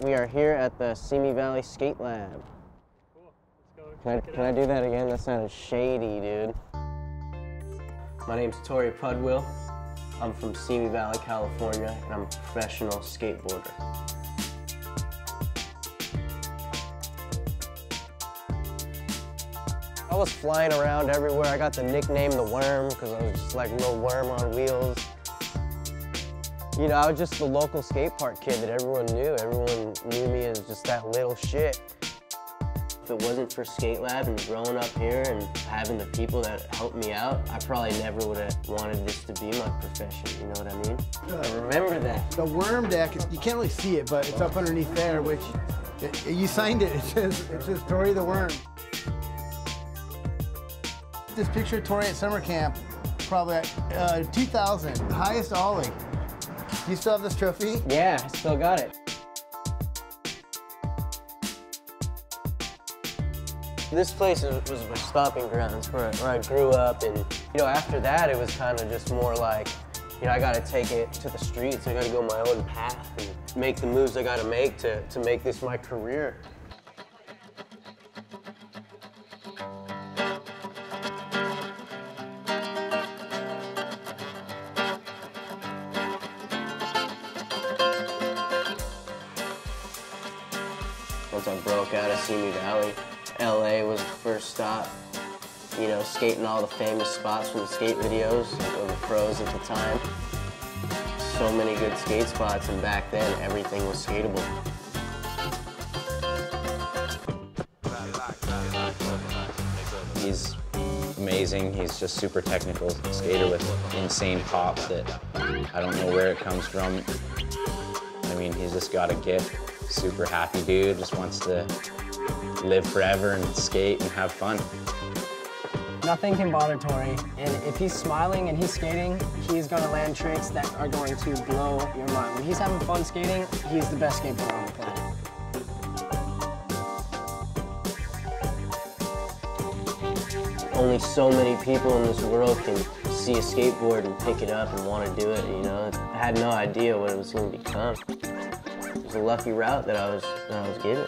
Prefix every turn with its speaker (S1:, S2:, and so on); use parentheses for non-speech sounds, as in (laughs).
S1: We are here at the Simi Valley Skate Lab.
S2: Cool. Let's go.
S1: Can I, can I do that again? That sounded shady, dude. My name's Torey Pudwill. I'm from Simi Valley, California, and I'm a professional skateboarder. I was flying around everywhere. I got the nickname The Worm because I was just like a little worm on wheels. You know, I was just the local skate park kid that everyone knew. Everyone knew me as just that little shit. If it wasn't for Skate Lab and growing up here and having the people that helped me out, I probably never would have wanted this to be my profession, you know what I mean? I remember that.
S3: The worm deck, you can't really see it, but it's up underneath there, which it, you signed it. (laughs) It says, it says Torey the Worm. This picture of Torey at summer camp, probably at uh, 2000, highest ollie. Do you still have this trophy?
S1: Yeah, I still got it. This place was was my stomping grounds where, where I grew up and, you know, after that it was kind of just more like, you know, I gotta take it to the streets, I gotta go my own path and make the moves I gotta make to, to make this my career. Once I broke out of Simi Valley, LA was the first stop. You know, skating all the famous spots from the skate videos of the pros at the time. So many good skate spots, and back then everything was skatable.
S4: He's amazing. He's just super technical skater with insane pop that I don't know where it comes from. I mean, he's just got a gift. Super happy dude. Just wants to live forever and skate and have fun.
S5: Nothing can bother Torey, and if he's smiling and he's skating, he's gonna land tricks that are going to blow your mind. When he's having fun skating, he's the best skateboarder on the planet.
S1: Only so many people in this world can see a skateboard and pick it up and want to do it, you know? I had no idea what it was going to become. It was a lucky route that I was, that I was given.